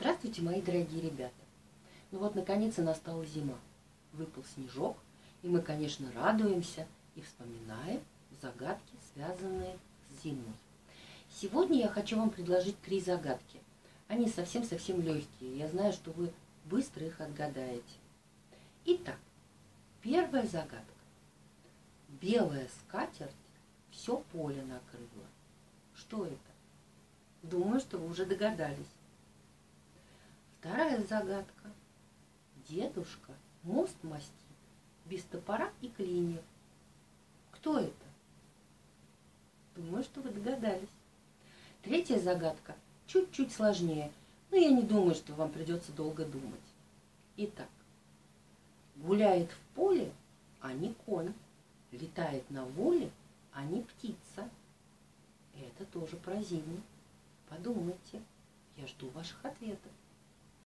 Здравствуйте, мои дорогие ребята! Ну вот, наконец, и настала зима. Выпал снежок, и мы, конечно, радуемся и вспоминаем загадки, связанные с зимой. Сегодня я хочу вам предложить три загадки. Они совсем-совсем легкие. Я знаю, что вы быстро их отгадаете. Итак, первая загадка. Белая скатерть все поле накрыла. Что это? Думаю, что вы уже догадались. Вторая загадка. Дедушка мост мастит без топора и клиньев. Кто это? Думаю, что вы догадались. Третья загадка чуть-чуть сложнее, но я не думаю, что вам придется долго думать. Итак, гуляет в поле, а не конь, летает на воле, а не птица. Это тоже про зиму. Подумайте, я жду ваших ответов.